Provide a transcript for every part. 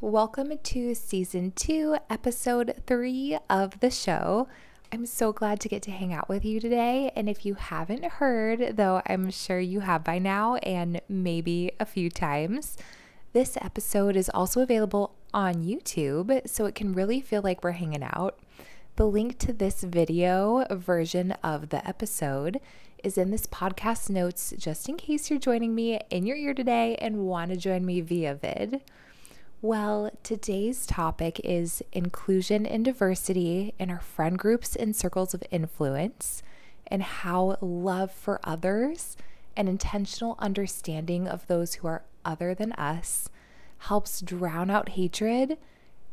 Welcome to season two, episode three of the show. I'm so glad to get to hang out with you today. And if you haven't heard, though I'm sure you have by now and maybe a few times, this episode is also available on YouTube, so it can really feel like we're hanging out. The link to this video version of the episode is in this podcast notes just in case you're joining me in your ear today and want to join me via vid. Well, today's topic is inclusion and diversity in our friend groups and circles of influence, and how love for others and intentional understanding of those who are other than us helps drown out hatred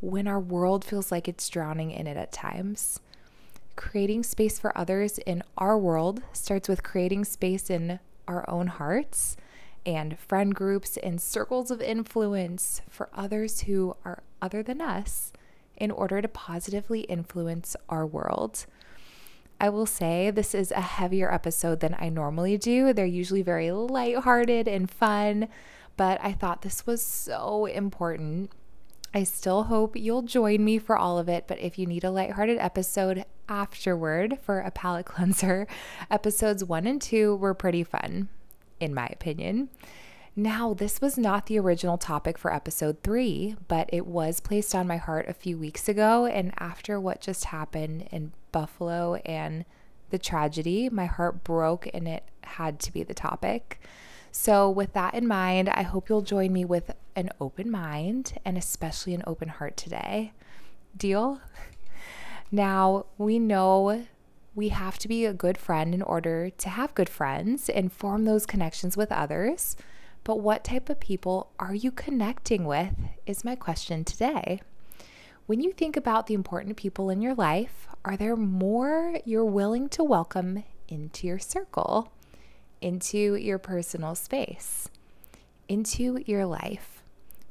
when our world feels like it's drowning in it at times. Creating space for others in our world starts with creating space in our own hearts and friend groups and circles of influence for others who are other than us in order to positively influence our world. I will say this is a heavier episode than I normally do. They're usually very lighthearted and fun, but I thought this was so important I still hope you'll join me for all of it, but if you need a lighthearted episode afterward for a palate cleanser, episodes one and two were pretty fun, in my opinion. Now, this was not the original topic for episode three, but it was placed on my heart a few weeks ago. And after what just happened in Buffalo and the tragedy, my heart broke and it had to be the topic. So, with that in mind, I hope you'll join me with an open mind and especially an open heart today. Deal? Now, we know we have to be a good friend in order to have good friends and form those connections with others. But what type of people are you connecting with? Is my question today. When you think about the important people in your life, are there more you're willing to welcome into your circle? into your personal space, into your life?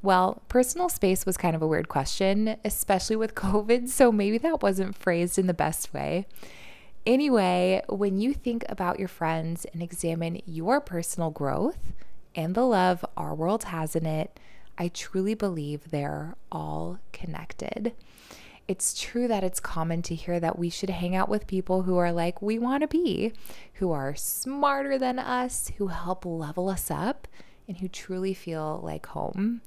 Well, personal space was kind of a weird question, especially with COVID, so maybe that wasn't phrased in the best way. Anyway, when you think about your friends and examine your personal growth and the love our world has in it, I truly believe they're all connected it's true that it's common to hear that we should hang out with people who are like we want to be, who are smarter than us, who help level us up, and who truly feel like home.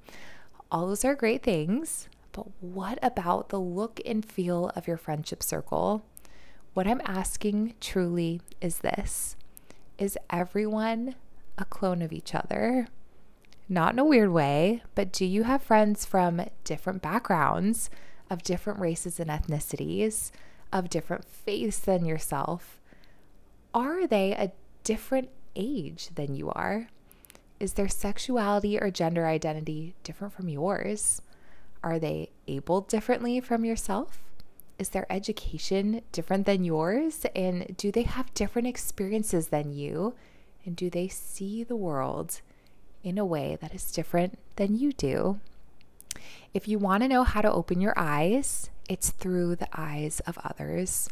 All those are great things, but what about the look and feel of your friendship circle? What I'm asking truly is this Is everyone a clone of each other? Not in a weird way, but do you have friends from different backgrounds? of different races and ethnicities, of different faiths than yourself, are they a different age than you are? Is their sexuality or gender identity different from yours? Are they able differently from yourself? Is their education different than yours? And do they have different experiences than you? And do they see the world in a way that is different than you do? If you want to know how to open your eyes, it's through the eyes of others.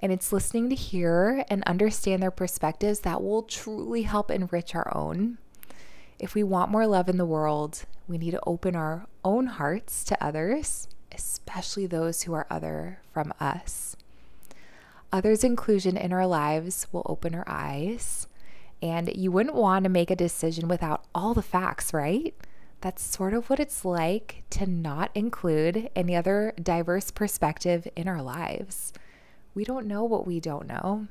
And it's listening to hear and understand their perspectives that will truly help enrich our own. If we want more love in the world, we need to open our own hearts to others, especially those who are other from us. Others' inclusion in our lives will open our eyes. And you wouldn't want to make a decision without all the facts, right? That's sort of what it's like to not include any other diverse perspective in our lives. We don't know what we don't know.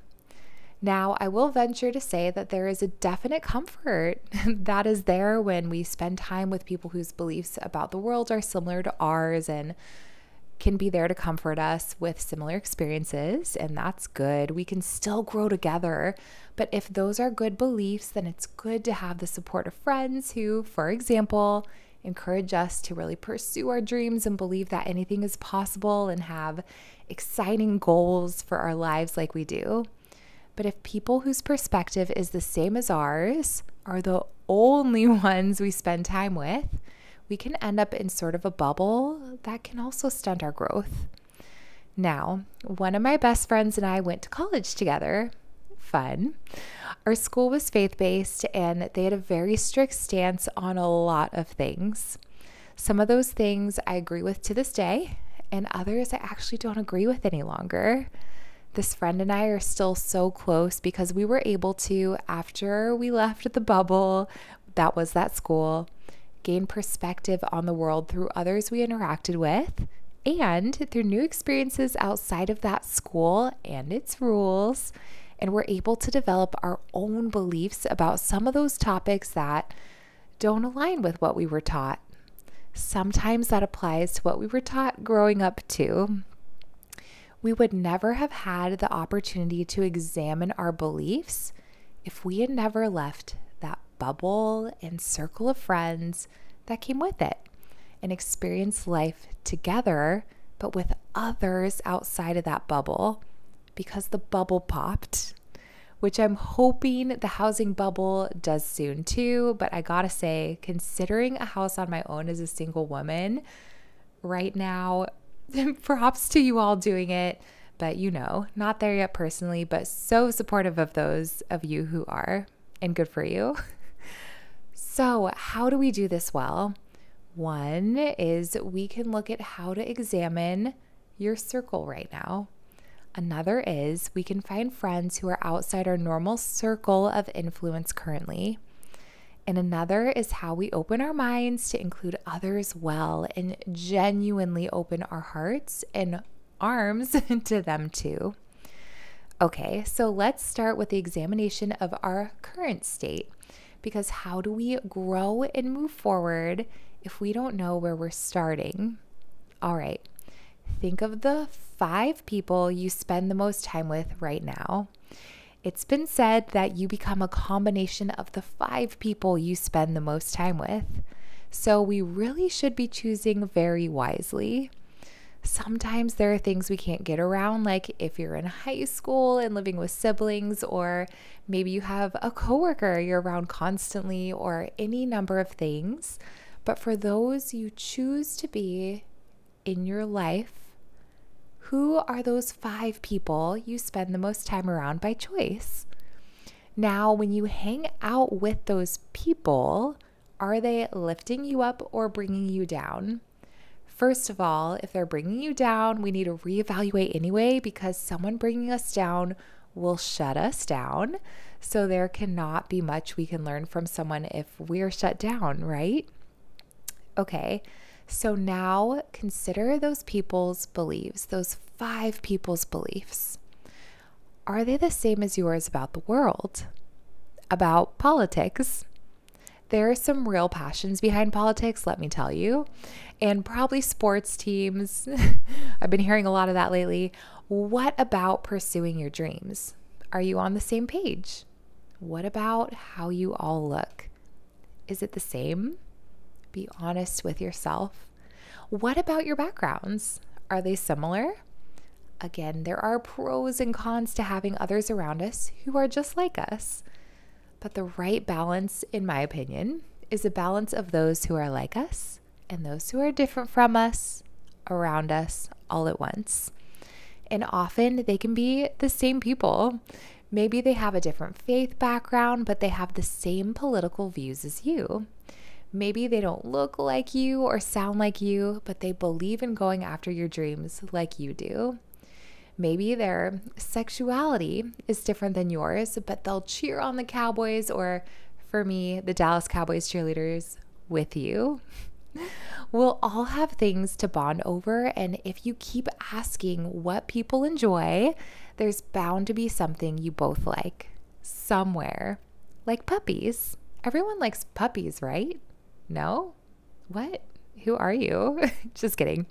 Now, I will venture to say that there is a definite comfort that is there when we spend time with people whose beliefs about the world are similar to ours and can be there to comfort us with similar experiences, and that's good. We can still grow together. But if those are good beliefs, then it's good to have the support of friends who, for example, encourage us to really pursue our dreams and believe that anything is possible and have exciting goals for our lives like we do. But if people whose perspective is the same as ours are the only ones we spend time with, we can end up in sort of a bubble that can also stunt our growth. Now, one of my best friends and I went to college together. Fun. Our school was faith based and they had a very strict stance on a lot of things. Some of those things I agree with to this day, and others I actually don't agree with any longer. This friend and I are still so close because we were able to, after we left the bubble, that was that school, gain perspective on the world through others we interacted with and through new experiences outside of that school and its rules. And we're able to develop our own beliefs about some of those topics that don't align with what we were taught. Sometimes that applies to what we were taught growing up, too. We would never have had the opportunity to examine our beliefs if we had never left that bubble and circle of friends that came with it and experienced life together, but with others outside of that bubble because the bubble popped which I'm hoping the housing bubble does soon too. But I gotta say, considering a house on my own as a single woman right now, props to you all doing it. But you know, not there yet personally, but so supportive of those of you who are, and good for you. So, how do we do this well? One is we can look at how to examine your circle right now. Another is we can find friends who are outside our normal circle of influence currently. And another is how we open our minds to include others well and genuinely open our hearts and arms to them too. Okay, so let's start with the examination of our current state because how do we grow and move forward if we don't know where we're starting? All right, think of the five people you spend the most time with right now. It's been said that you become a combination of the five people you spend the most time with. So we really should be choosing very wisely. Sometimes there are things we can't get around, like if you're in high school and living with siblings, or maybe you have a coworker you're around constantly, or any number of things. But for those you choose to be in your life, who are those five people you spend the most time around by choice? Now, when you hang out with those people, are they lifting you up or bringing you down? First of all, if they're bringing you down, we need to reevaluate anyway because someone bringing us down will shut us down. So there cannot be much we can learn from someone if we're shut down, right? Okay. So now consider those people's beliefs, those five people's beliefs. Are they the same as yours about the world? About politics? There are some real passions behind politics, let me tell you, and probably sports teams. I've been hearing a lot of that lately. What about pursuing your dreams? Are you on the same page? What about how you all look? Is it the same? Be honest with yourself. What about your backgrounds? Are they similar? Again, there are pros and cons to having others around us who are just like us. But the right balance, in my opinion, is a balance of those who are like us and those who are different from us around us all at once. And often they can be the same people. Maybe they have a different faith background, but they have the same political views as you. Maybe they don't look like you or sound like you, but they believe in going after your dreams like you do. Maybe their sexuality is different than yours, but they'll cheer on the Cowboys or, for me, the Dallas Cowboys cheerleaders with you. We'll all have things to bond over, and if you keep asking what people enjoy, there's bound to be something you both like somewhere. Like puppies. Everyone likes puppies, right? No? What? Who are you? Just kidding.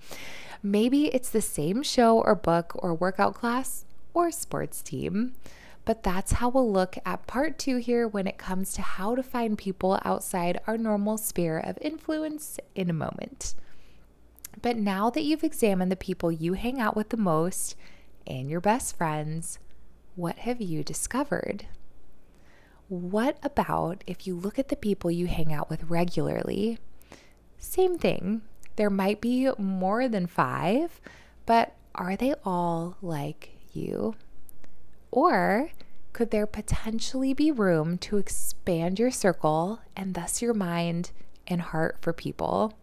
Maybe it's the same show or book or workout class or sports team. But that's how we'll look at part two here when it comes to how to find people outside our normal sphere of influence in a moment. But now that you've examined the people you hang out with the most and your best friends, what have you discovered? What about if you look at the people you hang out with regularly? Same thing. There might be more than five, but are they all like you? Or could there potentially be room to expand your circle and thus your mind and heart for people?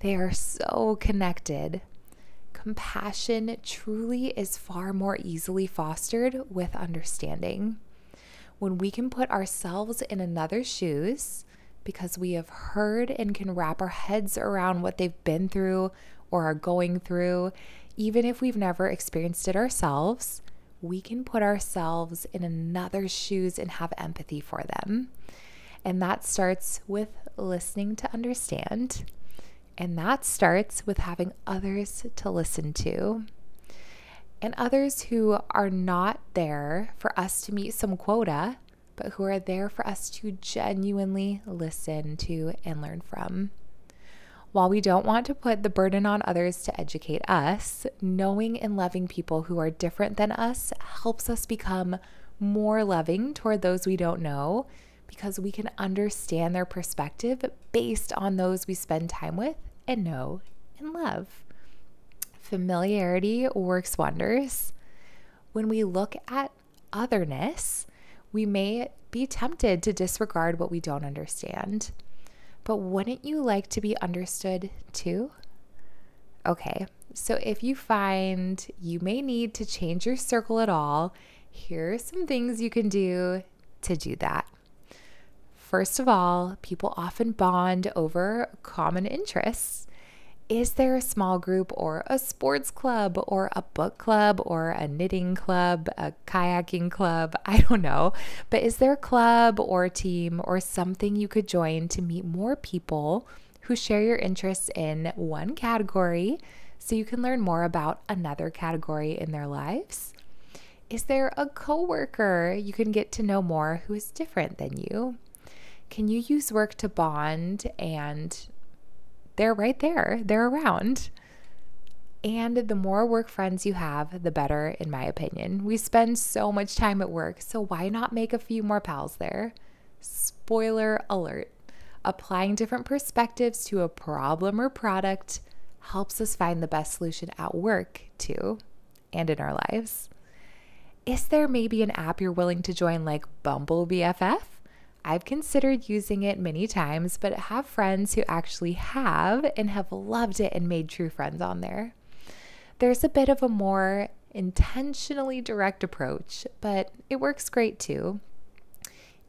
They are so connected. Compassion truly is far more easily fostered with understanding. When we can put ourselves in another's shoes because we have heard and can wrap our heads around what they've been through or are going through, even if we've never experienced it ourselves, we can put ourselves in another's shoes and have empathy for them. And that starts with listening to understand. And that starts with having others to listen to. And others who are not there for us to meet some quota, but who are there for us to genuinely listen to and learn from. While we don't want to put the burden on others to educate us, knowing and loving people who are different than us helps us become more loving toward those we don't know because we can understand their perspective based on those we spend time with and know and love. Familiarity works wonders. When we look at otherness, we may be tempted to disregard what we don't understand. But wouldn't you like to be understood too? Okay, so if you find you may need to change your circle at all, here are some things you can do to do that. First of all, people often bond over common interests is there a small group or a sports club or a book club or a knitting club, a kayaking club? I don't know. But is there a club or a team or something you could join to meet more people who share your interests in one category so you can learn more about another category in their lives? Is there a coworker you can get to know more who is different than you? Can you use work to bond and they're right there, they're around. And the more work friends you have, the better, in my opinion. We spend so much time at work, so why not make a few more pals there? Spoiler alert applying different perspectives to a problem or product helps us find the best solution at work, too, and in our lives. Is there maybe an app you're willing to join, like Bumble BFF? I've considered using it many times, but have friends who actually have and have loved it and made true friends on there. There's a bit of a more intentionally direct approach, but it works great too.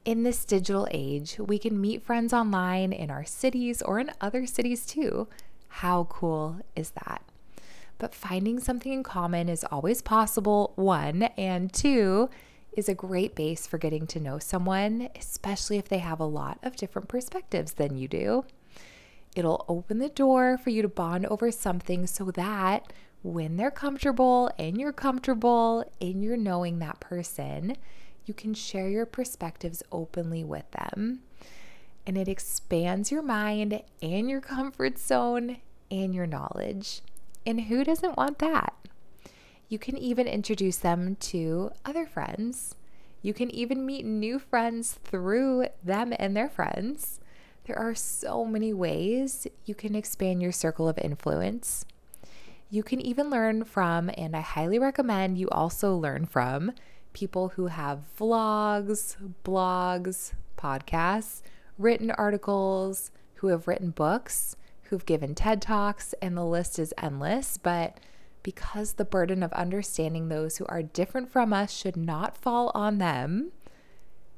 In this digital age, we can meet friends online in our cities or in other cities too. How cool is that? But finding something in common is always possible, one, and two, is a great base for getting to know someone, especially if they have a lot of different perspectives than you do. It'll open the door for you to bond over something so that when they're comfortable and you're comfortable in your knowing that person, you can share your perspectives openly with them. And it expands your mind and your comfort zone and your knowledge. And who doesn't want that? You can even introduce them to other friends. You can even meet new friends through them and their friends. There are so many ways you can expand your circle of influence. You can even learn from, and I highly recommend you also learn from, people who have vlogs, blogs, podcasts, written articles, who have written books, who've given TED Talks, and the list is endless. But because the burden of understanding those who are different from us should not fall on them.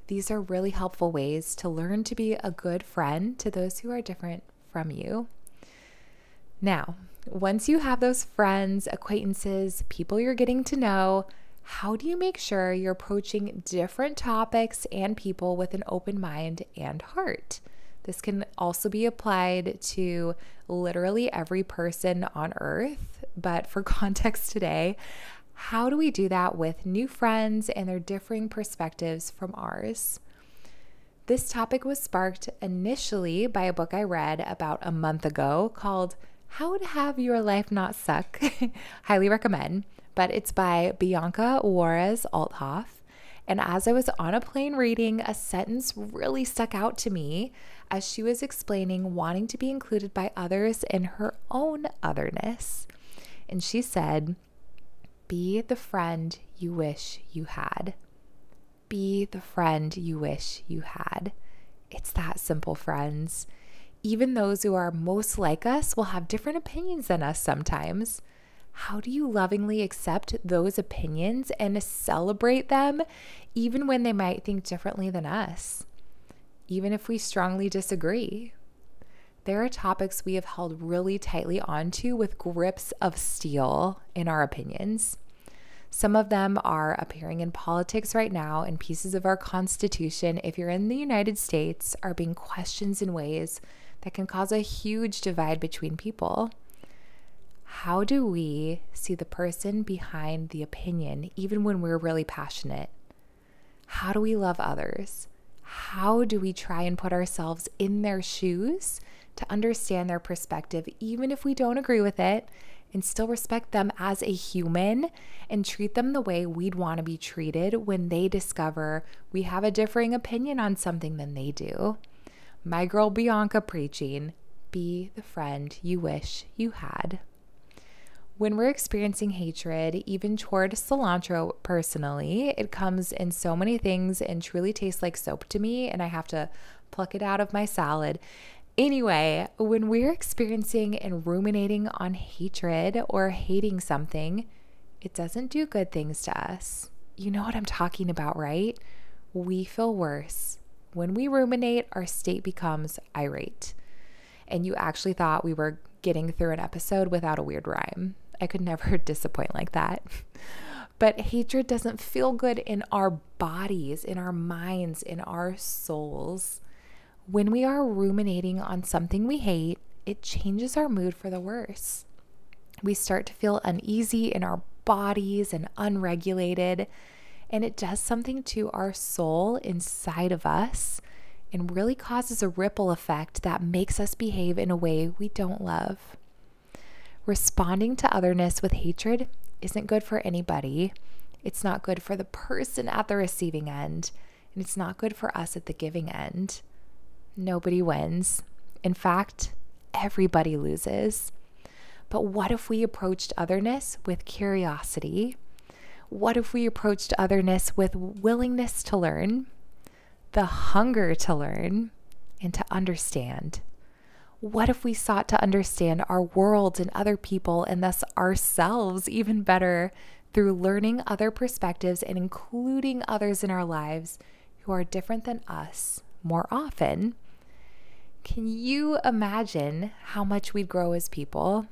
These are really helpful ways to learn to be a good friend to those who are different from you. Now, once you have those friends, acquaintances, people you're getting to know, how do you make sure you're approaching different topics and people with an open mind and heart? This can also be applied to literally every person on earth. But for context today, how do we do that with new friends and their differing perspectives from ours? This topic was sparked initially by a book I read about a month ago called How to Have Your Life Not Suck. Highly recommend, but it's by Bianca Juarez Olthoff. And as I was on a plane reading, a sentence really stuck out to me as she was explaining wanting to be included by others in her own otherness. And she said, Be the friend you wish you had. Be the friend you wish you had. It's that simple, friends. Even those who are most like us will have different opinions than us sometimes. How do you lovingly accept those opinions and celebrate them, even when they might think differently than us? Even if we strongly disagree? There are topics we have held really tightly onto with grips of steel in our opinions. Some of them are appearing in politics right now, and pieces of our Constitution, if you're in the United States, are being questioned in ways that can cause a huge divide between people. How do we see the person behind the opinion, even when we're really passionate? How do we love others? How do we try and put ourselves in their shoes to understand their perspective, even if we don't agree with it, and still respect them as a human and treat them the way we'd want to be treated when they discover we have a differing opinion on something than they do? My girl Bianca preaching be the friend you wish you had. When we're experiencing hatred, even toward cilantro personally, it comes in so many things and truly tastes like soap to me, and I have to pluck it out of my salad. Anyway, when we're experiencing and ruminating on hatred or hating something, it doesn't do good things to us. You know what I'm talking about, right? We feel worse. When we ruminate, our state becomes irate. And you actually thought we were getting through an episode without a weird rhyme. I could never disappoint like that. But hatred doesn't feel good in our bodies, in our minds, in our souls. When we are ruminating on something we hate, it changes our mood for the worse. We start to feel uneasy in our bodies and unregulated, and it does something to our soul inside of us and really causes a ripple effect that makes us behave in a way we don't love. Responding to otherness with hatred isn't good for anybody. It's not good for the person at the receiving end, and it's not good for us at the giving end nobody wins. In fact, everybody loses. But what if we approached otherness with curiosity? What if we approached otherness with willingness to learn, the hunger to learn, and to understand? What if we sought to understand our world and other people and thus ourselves even better through learning other perspectives and including others in our lives who are different than us more often? Can you imagine how much we'd grow as people?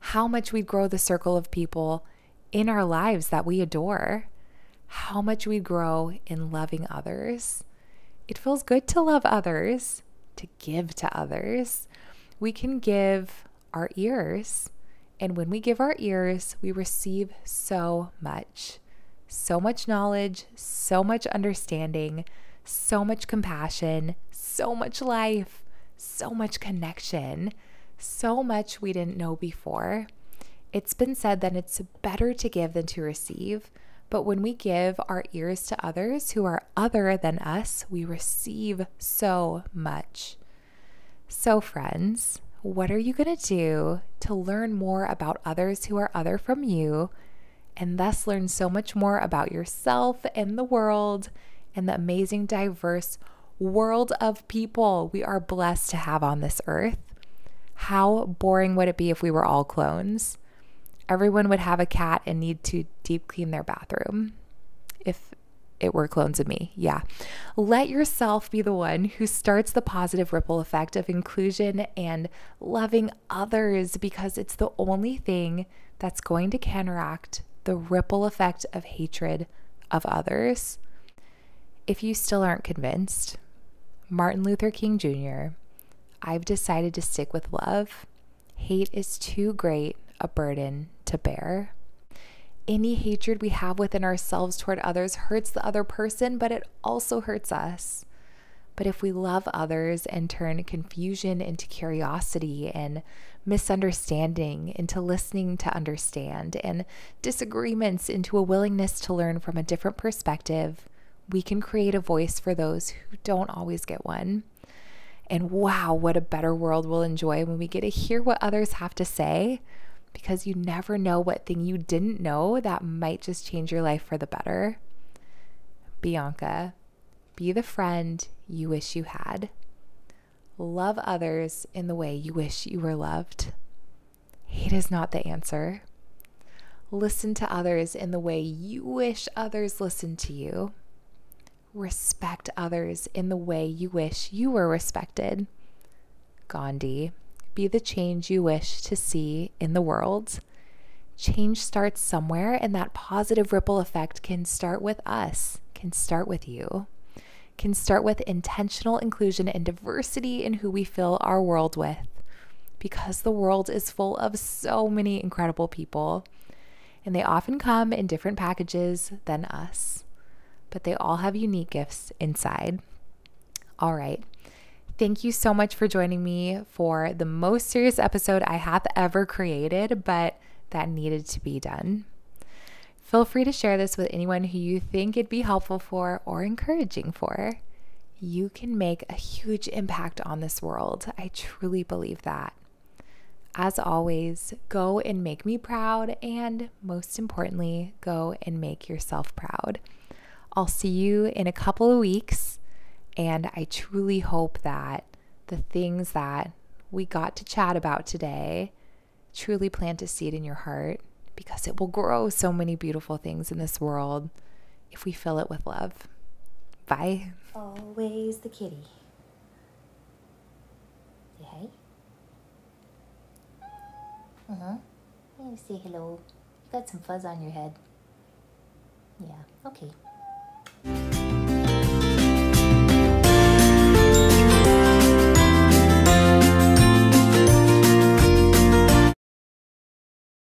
How much we'd grow the circle of people in our lives that we adore? How much we'd grow in loving others? It feels good to love others, to give to others. We can give our ears. And when we give our ears, we receive so much so much knowledge, so much understanding, so much compassion, so much life, so much connection, so much we didn't know before. It's been said that it's better to give than to receive. But when we give our ears to others who are other than us, we receive so much. So, friends, what are you going to do to learn more about others who are other from you and thus learn so much more about yourself and the world and the amazing, diverse world of people we are blessed to have on this earth. How boring would it be if we were all clones? Everyone would have a cat and need to deep clean their bathroom. If it were clones of me, yeah. Let yourself be the one who starts the positive ripple effect of inclusion and loving others because it's the only thing that's going to counteract the ripple effect of hatred of others. If you still aren't convinced, Martin Luther King Jr., I've decided to stick with love. Hate is too great a burden to bear. Any hatred we have within ourselves toward others hurts the other person, but it also hurts us. But if we love others and turn confusion into curiosity and misunderstanding into listening to understand and disagreements into a willingness to learn from a different perspective, we can create a voice for those who don't always get one. And wow, what a better world we'll enjoy when we get to hear what others have to say because you never know what thing you didn't know that might just change your life for the better. Bianca, be the friend you wish you had. Love others in the way you wish you were loved. Hate is not the answer. Listen to others in the way you wish others listened to you. Respect others in the way you wish you were respected. Gandhi, be the change you wish to see in the world. Change starts somewhere, and that positive ripple effect can start with us, can start with you, can start with intentional inclusion and diversity in who we fill our world with. Because the world is full of so many incredible people, and they often come in different packages than us, but they all have unique gifts inside. All right. Thank you so much for joining me for the most serious episode I have ever created, but that needed to be done. Feel free to share this with anyone who you think it'd be helpful for or encouraging for. You can make a huge impact on this world. I truly believe that. As always, go and make me proud, and most importantly, go and make yourself proud. I'll see you in a couple of weeks, and I truly hope that the things that we got to chat about today truly plant a seed in your heart because it will grow so many beautiful things in this world if we fill it with love. Bye. Always the kitty. Say hey. Uh huh. Say hello. You got some fuzz on your head. Yeah, okay.